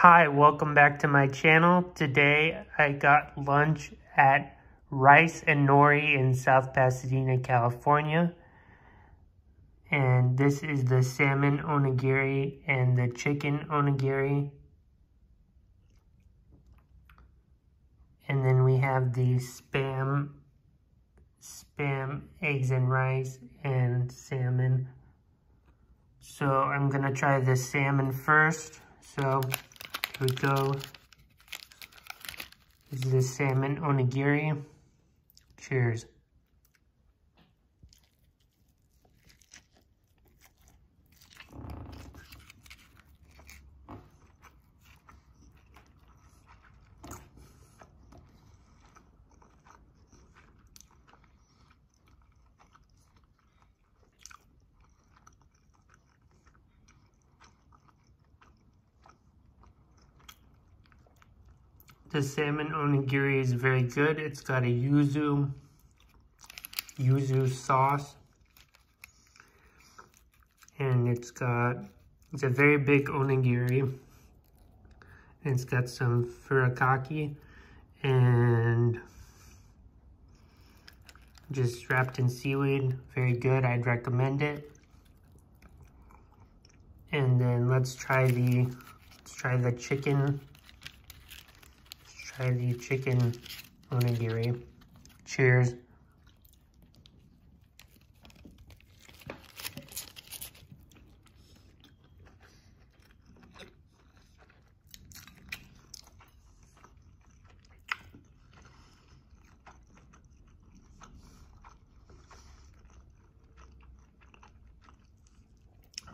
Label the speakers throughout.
Speaker 1: Hi, welcome back to my channel. Today I got lunch at Rice and Nori in South Pasadena, California. And this is the salmon onigiri and the chicken onigiri. And then we have the spam, spam, eggs and rice, and salmon. So I'm gonna try the salmon first. So we go. This is the salmon onigiri. Cheers. The salmon onigiri is very good. It's got a yuzu, yuzu sauce. And it's got, it's a very big onigiri. And it's got some furikake and just wrapped in seaweed. Very good, I'd recommend it. And then let's try the, let's try the chicken try the chicken onigiri. Cheers.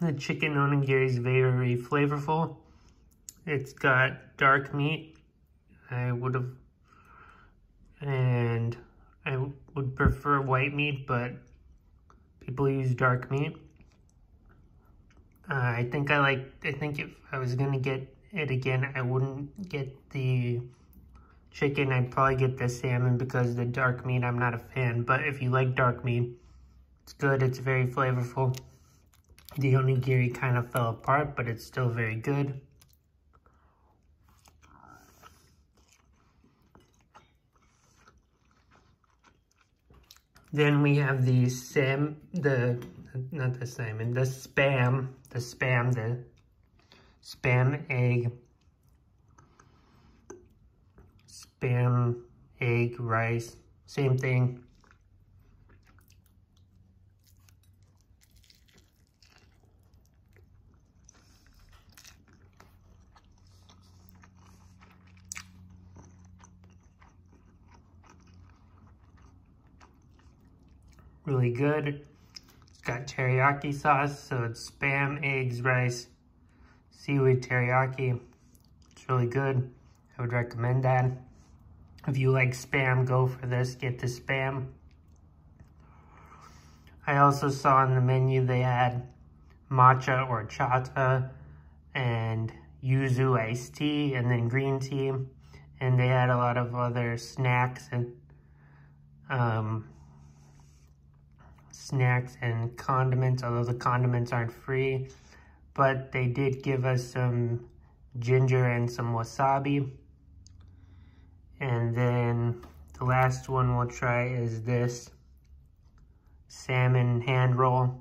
Speaker 1: The chicken onigiri is very flavorful. It's got dark meat I would have, and I would prefer white meat, but people use dark meat. Uh, I think I like, I think if I was going to get it again, I wouldn't get the chicken. I'd probably get the salmon because the dark meat, I'm not a fan. But if you like dark meat, it's good. It's very flavorful. The onigiri kind of fell apart, but it's still very good. Then we have the sam, the, not the salmon, the spam, the spam, the spam egg, spam egg rice, same thing. Really good. It's got teriyaki sauce, so it's spam, eggs, rice, seaweed teriyaki. It's really good. I would recommend that. If you like spam, go for this. Get the spam. I also saw on the menu they had matcha horchata and yuzu iced tea and then green tea. And they had a lot of other snacks and um, snacks and condiments, although the condiments aren't free. But they did give us some ginger and some wasabi. And then the last one we'll try is this salmon hand roll.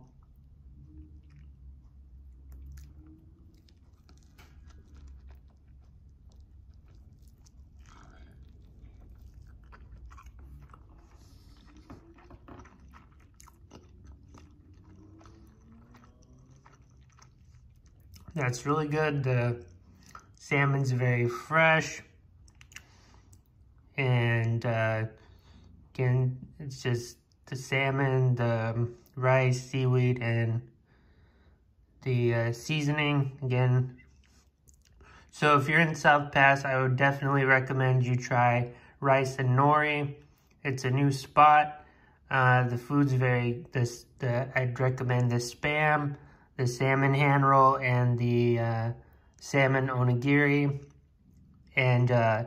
Speaker 1: That's really good. The salmon's very fresh. And uh, again, it's just the salmon, the rice, seaweed, and the uh, seasoning. Again, so if you're in South Pass, I would definitely recommend you try Rice and Nori. It's a new spot. Uh, the food's very, this, the, I'd recommend the Spam the salmon hand roll and the uh, salmon onigiri. And uh,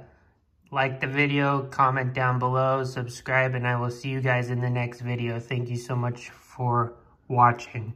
Speaker 1: like the video, comment down below, subscribe, and I will see you guys in the next video. Thank you so much for watching.